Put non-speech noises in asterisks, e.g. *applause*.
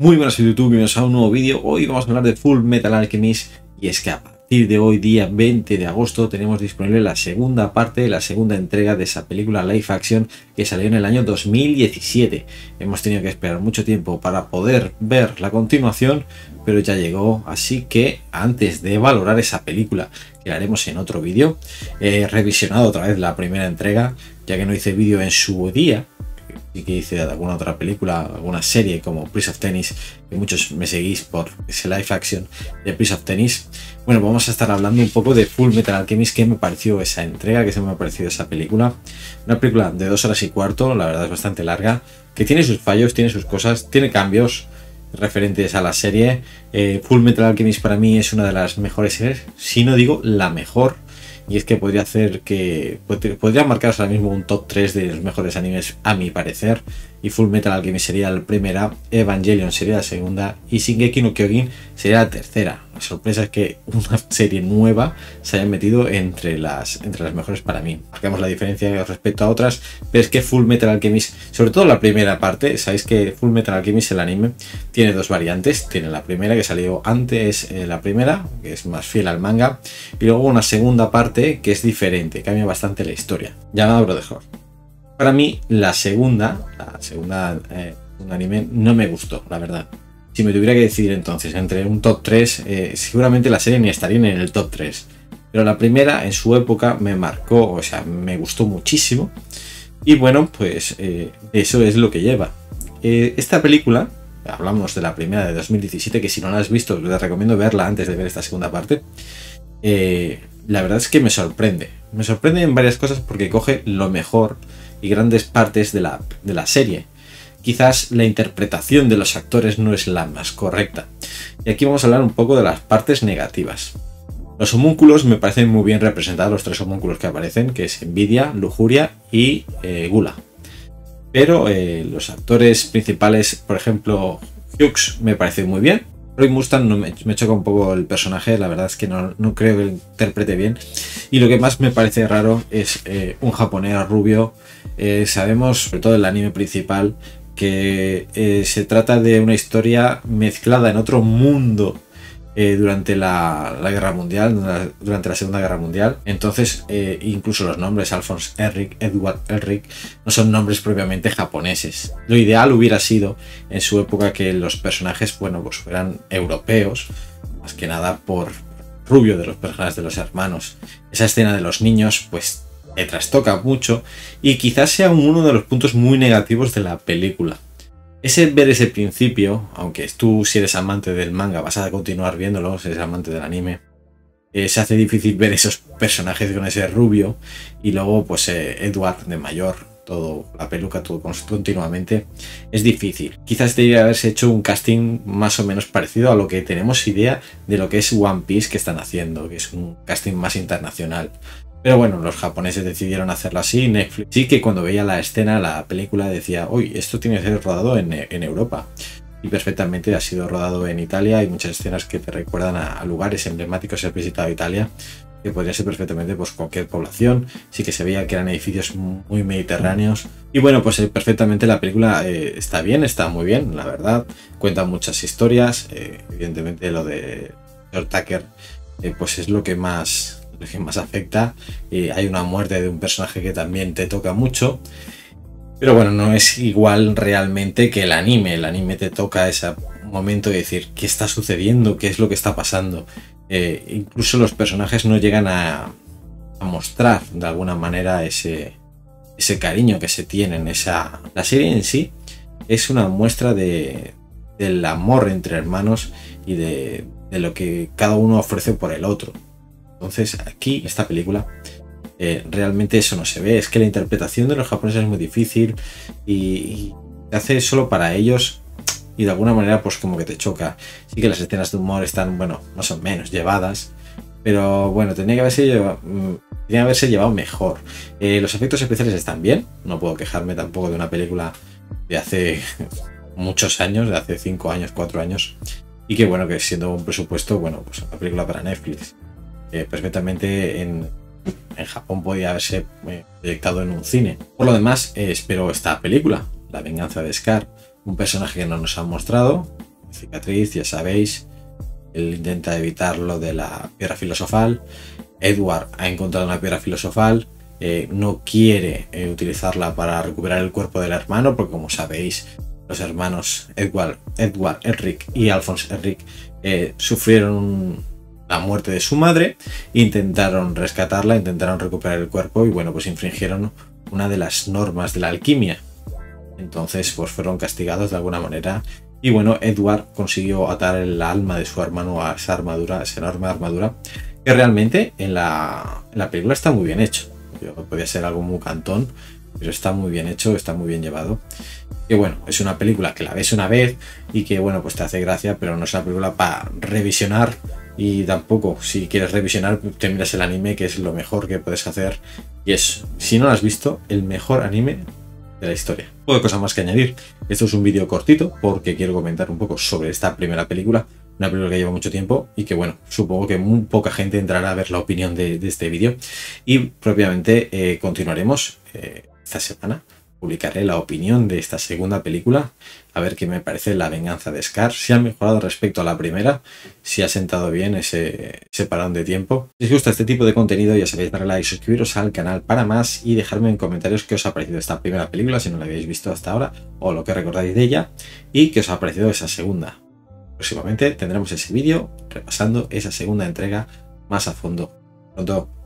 Muy buenas YouTube, bienvenidos a un nuevo vídeo. Hoy vamos a hablar de Full Metal Alchemist y es que a partir de hoy, día 20 de agosto, tenemos disponible la segunda parte, la segunda entrega de esa película live action que salió en el año 2017. Hemos tenido que esperar mucho tiempo para poder ver la continuación, pero ya llegó, así que antes de valorar esa película, que la haremos en otro vídeo, he revisionado otra vez la primera entrega, ya que no hice vídeo en su día, y que hice alguna otra película, alguna serie como Prince of Tennis, que muchos me seguís por ese live action de Prince of Tennis. Bueno, vamos a estar hablando un poco de Full Metal Alchemist, qué me pareció esa entrega, qué se me ha parecido esa película. Una película de dos horas y cuarto, la verdad es bastante larga, que tiene sus fallos, tiene sus cosas, tiene cambios referentes a la serie. Eh, Full Metal Alchemist para mí es una de las mejores series, si no digo la mejor y es que podría hacer que. Podría marcarse ahora mismo un top 3 de los mejores animes, a mi parecer. Y Full Metal Alchemist sería la primera, Evangelion sería la segunda y Shingeki no Kyojin sería la tercera. La sorpresa es que una *laughs* serie nueva se haya metido entre las, entre las mejores para mí. Marcamos la diferencia respecto a otras, pero es que Full Metal Alchemist, sobre todo la primera parte, sabéis que Full Metal Alchemist, el anime, tiene dos variantes. Tiene la primera que salió antes, eh, la primera, que es más fiel al manga, y luego una segunda parte que es diferente, cambia bastante la historia, llamada Brotherhood. Para mí, la segunda, la segunda eh, un anime, no me gustó, la verdad. Si me tuviera que decidir entonces entre un top 3, eh, seguramente la serie ni estaría en el top 3. Pero la primera, en su época, me marcó, o sea, me gustó muchísimo. Y bueno, pues eh, eso es lo que lleva. esta película, hablamos de la primera de 2017, que si no la has visto, te recomiendo verla antes de ver esta segunda parte. la verdad es que me sorprende. Me sorprende en varias cosas porque coge lo mejor y grandes partes de la, de la serie. Quizás la interpretación de los actores no es la más correcta. Y aquí vamos a hablar un poco de las partes negativas. Los homúnculos me parecen muy bien representados, los tres homúnculos que aparecen, que es envidia, lujuria y eh, gula. Pero eh, los actores principales, por ejemplo, Hughes me parece muy bien. Roy Mustang no me, choca un poco el personaje, la verdad es que no, creo que lo interprete bien. Y lo que más me parece raro es eh, un japonés rubio sabemos, sobre todo el anime principal, que eh, se trata de una historia mezclada en otro mundo eh, durante la, Guerra Mundial, durante la Segunda Guerra Mundial. Entonces, incluso los nombres Alphonse Eric, Edward Eric, no son nombres propiamente japoneses. Lo ideal hubiera sido en su época que los personajes, bueno, pues fueran europeos, más que nada por rubio de los personajes de los hermanos. Esa escena de los niños, pues me trastoca mucho y quizás sea uno de los puntos muy negativos de la película. Ese ver ese principio, aunque tú si eres amante del manga vas a continuar viéndolo, si eres amante del anime, eh, se hace difícil ver esos personajes con ese rubio y luego pues eh, Edward de mayor, todo la peluca todo continuamente, es difícil. Quizás debería haberse hecho un casting más o menos parecido a lo que tenemos idea de lo que es One Piece que están haciendo, que es un casting más internacional. Pero bueno, los japoneses decidieron hacerlo así. Netflix sí que cuando veía la escena, la película, decía, uy, esto tiene que ser rodado en, Europa. Y perfectamente ha sido rodado en Italia. Hay muchas escenas que te recuerdan a, lugares emblemáticos. Si has visitado Italia, que podría ser perfectamente pues, cualquier población. Sí que se veía que eran edificios muy mediterráneos. Y bueno, pues eh, perfectamente la película eh, está bien, está muy bien, la verdad. Cuenta muchas historias. Eh, evidentemente lo de George Tucker pues es lo que más que más afecta. Y hay una muerte de un personaje que también te toca mucho. Pero bueno, no es igual realmente que el anime. El anime te toca ese momento de decir qué está sucediendo, qué es lo que está pasando. Eh, incluso los personajes no llegan a, mostrar de alguna manera ese, ese cariño que se tienen. Esa, la serie en sí es una muestra de, del amor entre hermanos y de, de lo que cada uno ofrece por el otro. Entonces aquí, esta película, eh, realmente eso no se ve. Es que la interpretación de los japoneses es muy difícil y, se hace solo para ellos y de alguna manera pues como que te choca. Sí que las escenas de humor están, bueno, más o menos llevadas, pero bueno, tenía que haberse llevado, mm, llevado mejor. Eh, los efectos especiales están bien, no puedo quejarme tampoco de una película de hace *laughs* muchos años, de hace 5 años, 4 años, y que bueno, que siendo un presupuesto, bueno, pues una película para Netflix perfectamente en, Japón podía haberse eh, proyectado en un cine. Por lo demás, eh, espero esta película, La venganza de Scar, un personaje que no nos han mostrado, cicatriz, ya sabéis. Él intenta evitar lo de la piedra filosofal. Edward ha encontrado una piedra filosofal. Eh, no quiere eh, utilizarla para recuperar el cuerpo del hermano, porque como sabéis, los hermanos Edward, Edward Enric y Alphonse Enric eh, sufrieron la muerte de su madre, intentaron rescatarla, intentaron recuperar el cuerpo y bueno, pues infringieron una de las normas de la alquimia. Entonces, pues fueron castigados de alguna manera. Y bueno, Edward consiguió atar el alma de su hermano a esa armadura, esa enorme armadura, que realmente en la, película está muy bien hecho. Podría ser algo muy cantón, pero está muy bien hecho, está muy bien llevado. Que bueno, es una película que la ves una vez y que bueno, pues te hace gracia, pero no es una película para revisionar y tampoco, si quieres revisionar, te miras el anime, que es lo mejor que puedes hacer. Y es, si no lo has visto, el mejor anime de la historia. Poco cosa más que añadir. Esto es un vídeo cortito porque quiero comentar un poco sobre esta primera película. Una película que lleva mucho tiempo y que, bueno, supongo que muy poca gente entrará a ver la opinión de, este vídeo. Y propiamente eh, continuaremos eh, esta semana publicaré la opinión de esta segunda película, a ver qué me parece La venganza de Scar, si ha mejorado respecto a la primera, si ha sentado bien ese, ese parón de tiempo. Si os gusta este tipo de contenido ya sabéis darle like, suscribiros al canal para más y dejarme en comentarios qué os ha parecido esta primera película, si no la habéis visto hasta ahora, o lo que recordáis de ella, y qué os ha parecido esa segunda. Próximamente tendremos ese vídeo repasando esa segunda entrega más a fondo. Pronto.